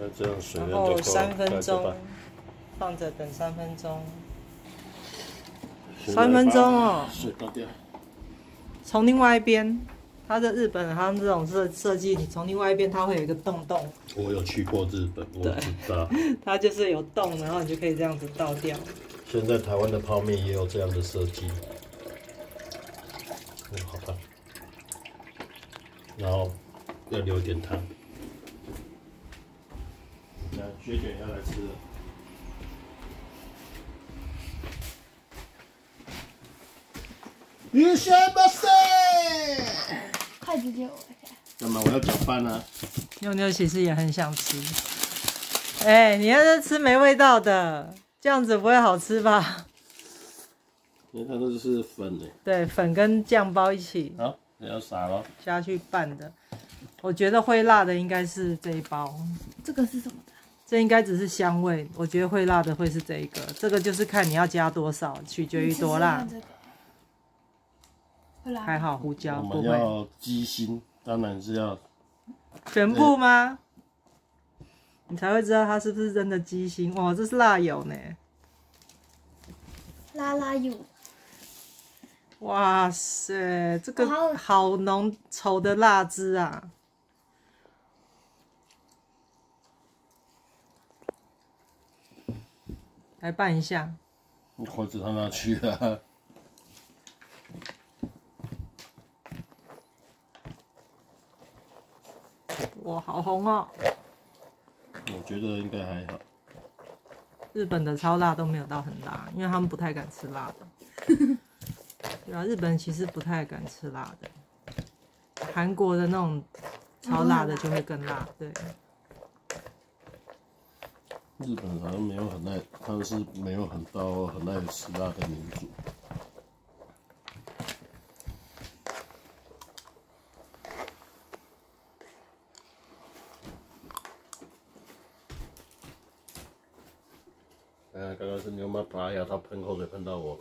那这样水然后三分钟，放着等三分钟。三分把钟哦水倒掉。从另外一边，它的日本它这种设设计，你从另外一边它会有一个洞洞，我有去过日本，我知道。它就是有洞，然后你就可以这样子倒掉。现在台湾的泡面也有这样的设计。嗯，好吧。然后要留一点汤。来，学姐要来吃了。你什么事？筷子借我一下。干嘛？我要搅拌啊！妞妞其实也很想吃。哎、你要是吃没味道的，这样子不会好吃吧？因为它这是粉的。对，粉跟酱包一起好，你要撒了。下去拌的。我觉得会辣的应该是这一包，这个是什么的？这应该只是香味。我觉得会辣的会是这一个，这个就是看你要加多少，取决于多辣这个会辣还好胡椒我不会，们要鸡心，当然是要全部吗？你才会知道它是不是真的鸡心哇，这是辣油呢。拉拉油，哇塞，这个好浓稠的辣汁啊！来拌一下，你筷子到哪去了？哇，好红哦！我觉得应该还好。日本的超辣都没有到很辣，因为他们不太敢吃辣的。对啊，日本其实不太敢吃辣的，韩国的那种超辣的就会更辣。对，日本好像没有很爱，他们是没有很到很爱吃辣的民族。哎，刚刚是牛妈拔牙，他喷口水喷到我了。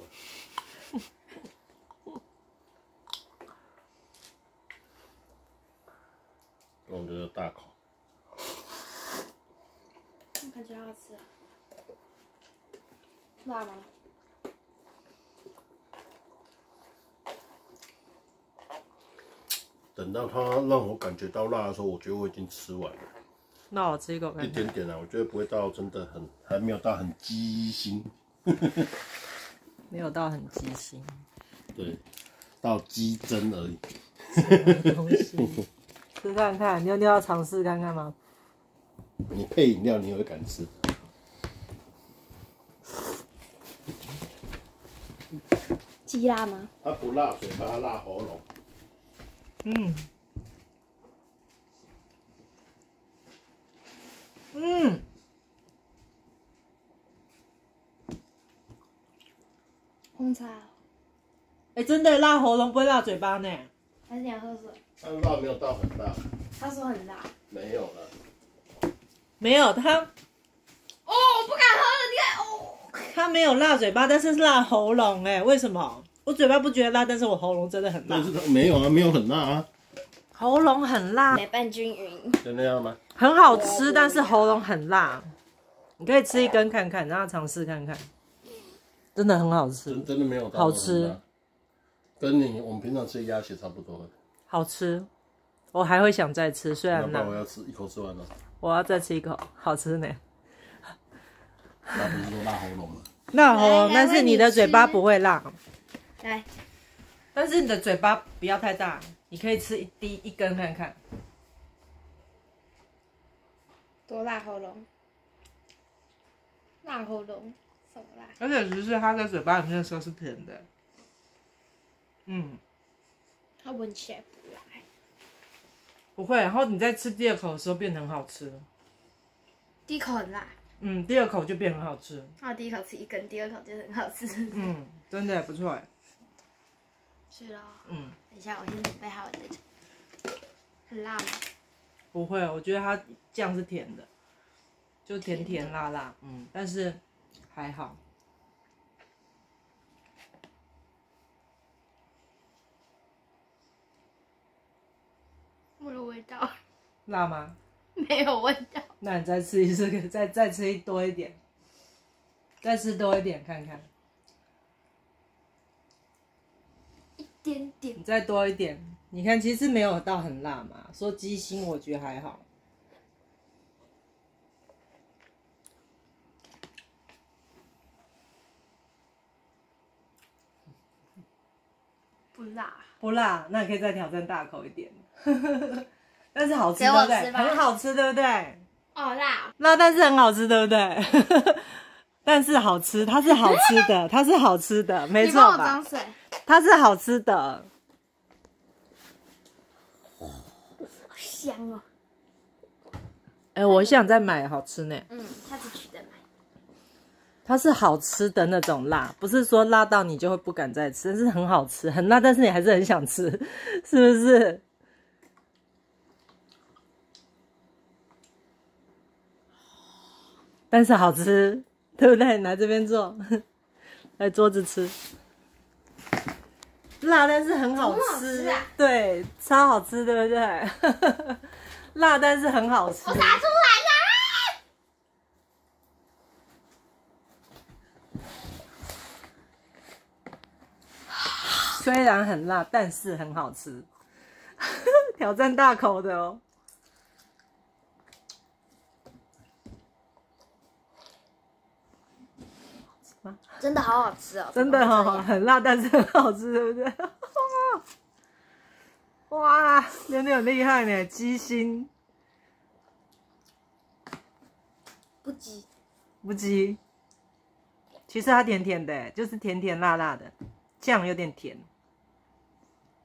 我觉得大口。感觉好吃啊。辣吗？等到它让我感觉到辣的时候，我觉得我已经吃完了，那我吃一口一看一。点点啊，我觉得不会到真的很，还没有到很鸡心，没有到很鸡心，对，到鸡胗而已。东西。吃看看，妞妞要尝试看看吗？你配饮料，你也会敢吃？鸡辣吗？它不辣嘴巴，它辣喉咙。嗯，嗯，红茶哦，哎、真的辣喉咙不会辣嘴巴呢。还是你要喝水？它辣没有到很辣，他说很辣。没有了。没有，它哦，我不敢喝了，你看哦。它没有辣嘴巴，但是是辣喉咙。哎，为什么？我嘴巴不觉得辣，但是我喉咙真的很辣但，是它没有啊，没有很辣啊，喉咙很辣，没拌均匀。就那样吗？很好吃，但是喉咙很辣。你可以吃一根看看，然后尝试看看，真的很好吃真，真的没有到好吃，跟你我们平常吃鸭血差不多了。好吃。我还会想再吃，虽然辣要不然我，要吃一口吃完了，我要再吃一口，好吃呢。那不是说辣喉咙吗？辣喉咙，但是你的嘴巴不会辣，来，但是你的嘴巴不要太大，你可以吃一滴一根看看。多辣喉咙？辣喉咙，什么辣？而且其实它在嘴巴里面的时候是甜的。嗯，它闻起来不辣。不会。然后你在吃第二口的时候变得很好吃。第一口很辣，嗯，第二口就变很好吃。然后第一口吃一根，第二口就很好吃。嗯，真的不错哎。是哦。嗯，等一下，我先准备好我的。很辣吗？不会，我觉得它酱是甜的，就甜甜辣辣。嗯，但是还好。没有味道，辣吗？没有味道。那你再吃一次，再再吃一多一点，再吃多一点看看，一点点你再多一点。你看，其实没有到很辣嘛。说鸡心，我觉得还好。不辣，不辣，那你可以再挑战大口一点。但是好吃，对不对？很好吃，对不对？哦辣，辣，但是很好吃，对不对？但是好吃，它是好吃的，它是好吃的，没错吧装？水，它是好吃的。好香哦。哎、我想再买好吃呢。嗯，下次去再买。它是好吃的那种辣，不是说辣到你就会不敢再吃，是很好吃，很辣，但是你还是很想吃，是不是？但是好吃，对不对？来这边坐，来桌子吃。辣，但是很好吃，对，超好吃，对不对？辣，但是很好吃。我拿出来了，虽然很辣，但是很好吃，挑战大口的哦。真的好好吃哦，真的怎么会这哦，很辣，但是很好吃，对不对？哇，妞妞很厉害呢，鸡心不急，不鸡，其实它甜甜的，就是甜甜辣辣的，酱有点甜。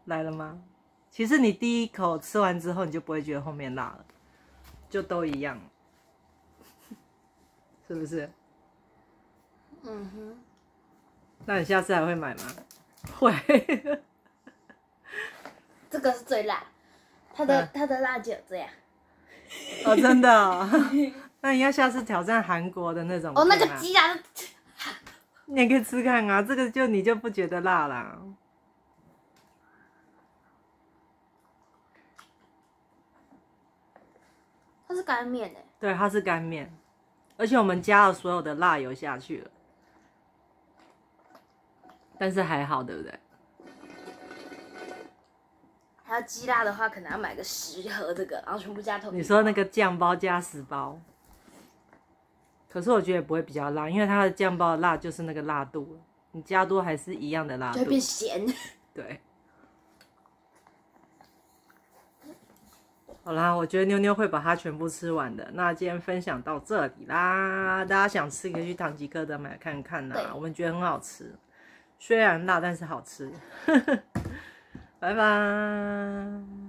来了吗？其实你第一口吃完之后，你就不会觉得后面辣了，就都一样，是不是？嗯哼，那你下次还会买吗？会。这个是最辣，它的嗯它的辣就有这样。哦，真的哦、那你要下次挑战韩国的那种哦，那个鸡啊，你也可以吃看啊。这个就你就不觉得辣啦。它是干面诶，对，它是干面，而且我们加了所有的辣油下去了，但是还好，对不对？还要鸡辣的话，可能要买个十盒这个，然后全部加透明。你说那个酱包加十包，可是我觉得也不会比较辣，因为它的酱包的辣就是那个辣度了，你加多还是一样的辣度就会。变咸。对。好啦，我觉得妞妞会把它全部吃完的。那今天分享到这里啦，大家想吃可以去唐吉诃德买看看对啦，我们觉得很好吃，虽然辣但是好吃。拜拜。